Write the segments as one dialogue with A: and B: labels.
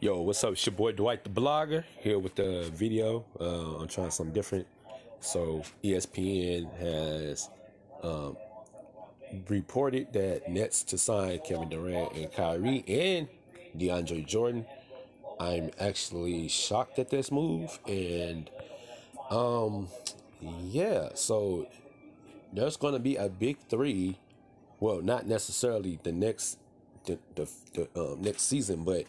A: Yo, what's up? It's your boy Dwight the Blogger here with the video. Uh, I'm trying something different. So ESPN has um, reported that Nets to sign Kevin Durant and Kyrie and DeAndre Jordan. I'm actually shocked at this move, and um, yeah. So there's going to be a big three. Well, not necessarily the next the the, the um, next season, but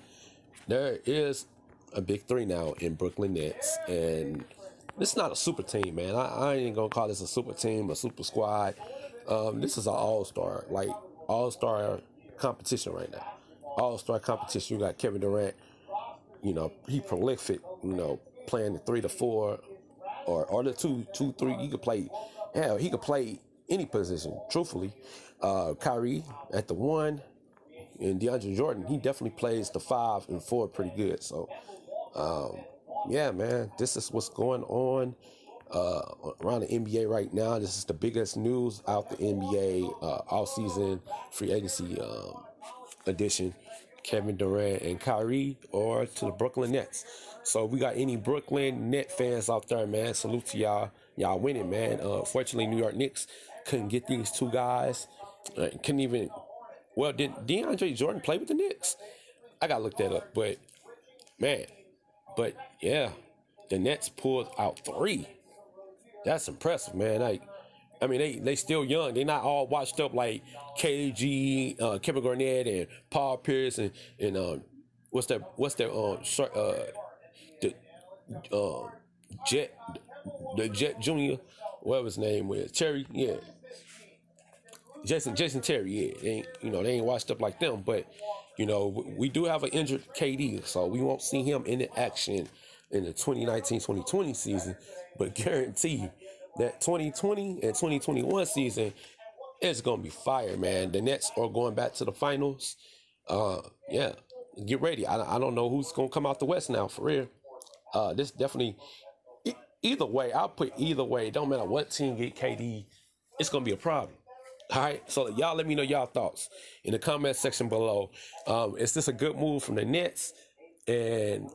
A: there is a big three now in Brooklyn Nets, and it's not a super team, man. I, I ain't gonna call this a super team, a super squad. Um, this is an all star, like all star competition right now. All star competition. You got Kevin Durant. You know he prolific. You know playing the three to four, or or the two two three. He could play. Hell, he could play any position. Truthfully, uh, Kyrie at the one and DeAndre Jordan, he definitely plays the five and four pretty good. So, um, yeah, man, this is what's going on uh, around the NBA right now. This is the biggest news out the NBA uh, all season free agency um, edition. Kevin Durant and Kyrie or to the Brooklyn Nets. So we got any Brooklyn Net fans out there, man. Salute to y'all. Y'all winning, man. Uh, fortunately, New York Knicks couldn't get these two guys. Uh, couldn't even well, did DeAndre Jordan play with the Knicks? I gotta look that up. But man, but yeah, the Nets pulled out three. That's impressive, man. Like, I mean, they they still young. They're not all washed up like KG, uh, Kevin Garnett, and Paul Pierce, and and um, what's that? What's that? Um, uh, the um, Jet, the Jet Junior, whatever his name was, Terry. Yeah, Jason Jason Terry, yeah, they ain't, you know they ain't washed up like them, but you know we do have an injured KD, so we won't see him in the action in the 2019-2020 season, but guarantee that 2020 and 2021 season is gonna be fire, man. The Nets are going back to the finals. Uh, yeah, get ready. I, I don't know who's gonna come out the West now for real. Uh, this definitely either way. I'll put either way. Don't matter what team get KD, it's gonna be a problem. All right, so y'all let me know y'all thoughts in the comment section below. Um, is this a good move from the Nets? And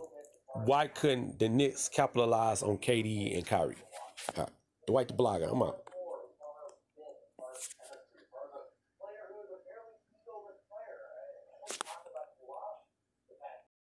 A: why couldn't the Knicks capitalize on KD and Kyrie? All right, Dwight the Blogger, I'm out.